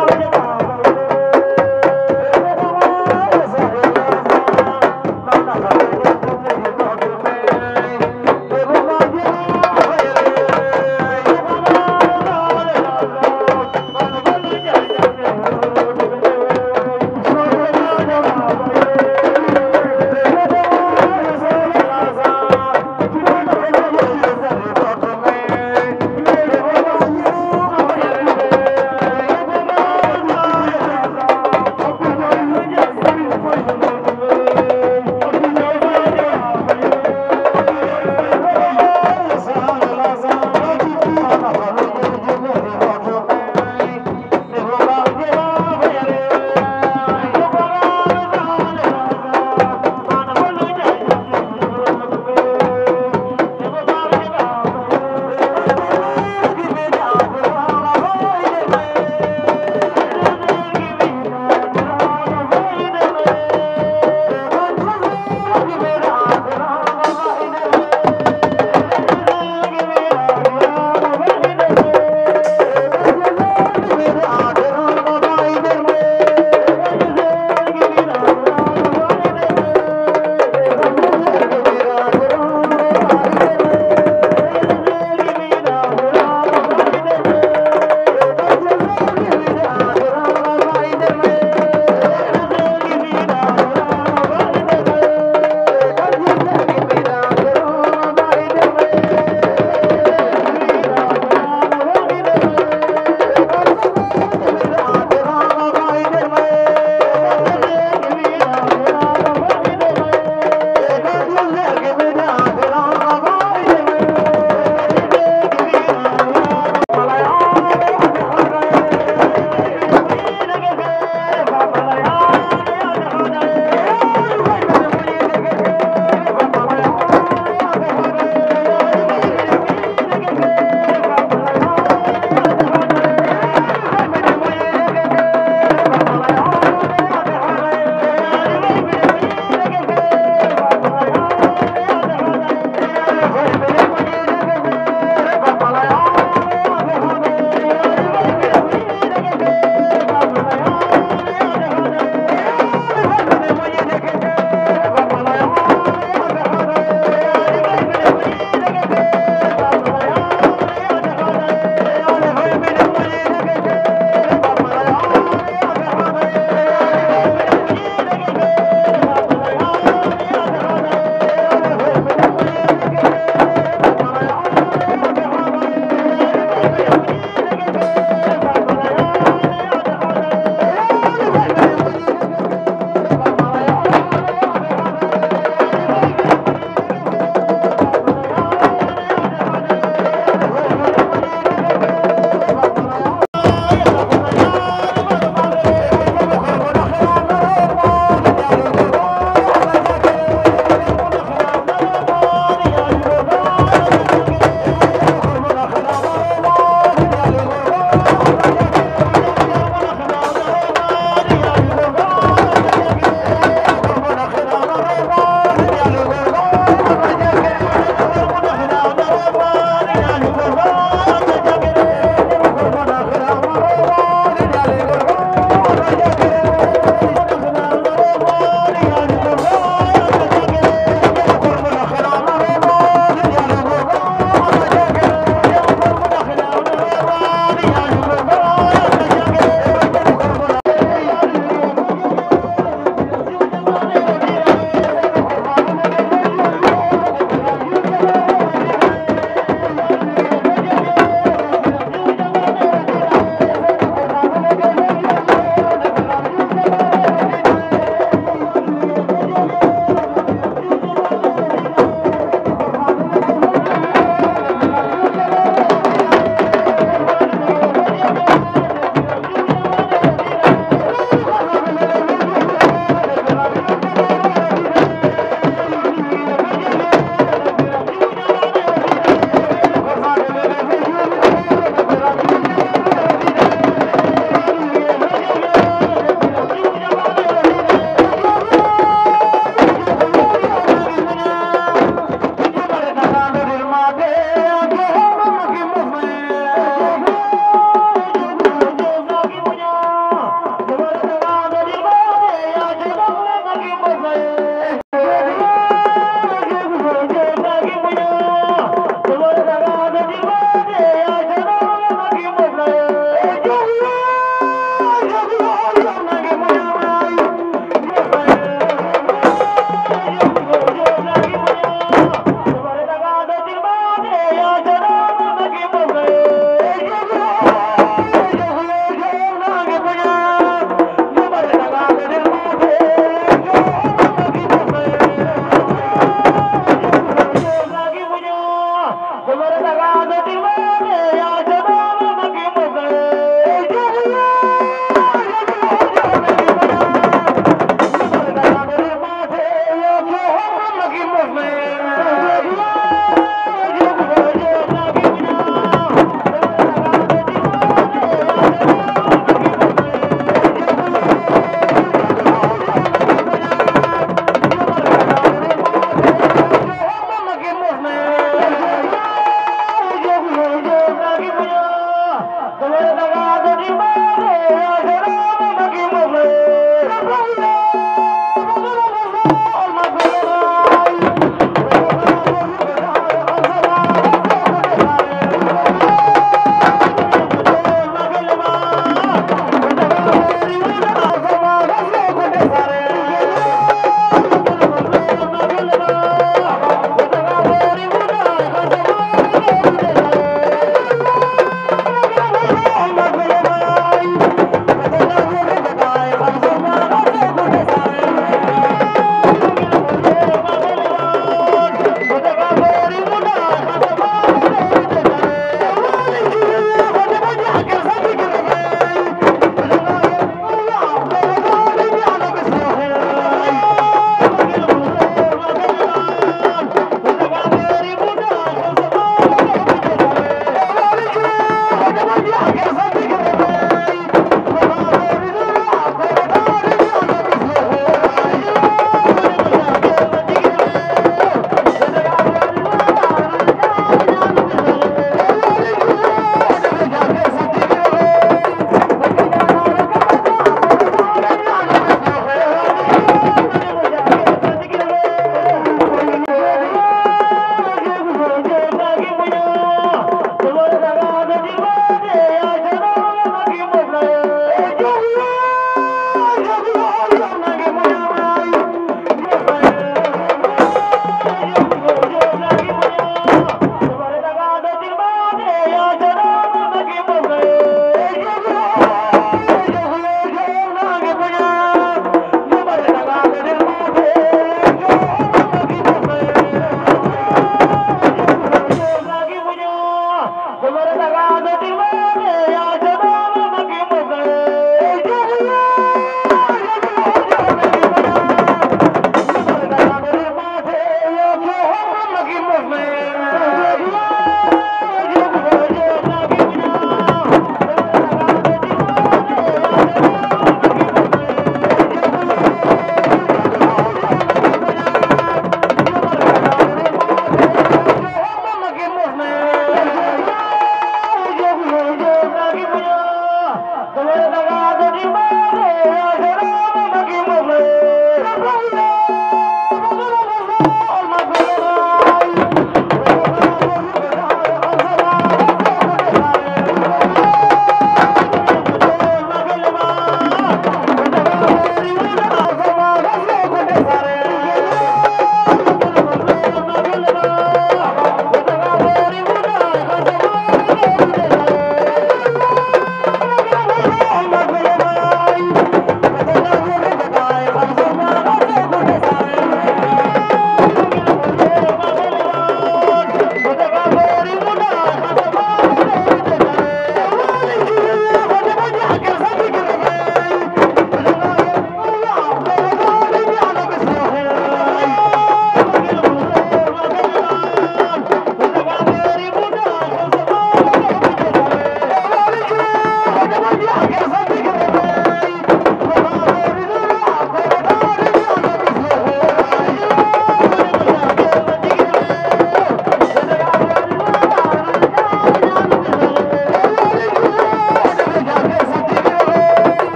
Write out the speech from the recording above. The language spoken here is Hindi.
Amen. দুটি মনে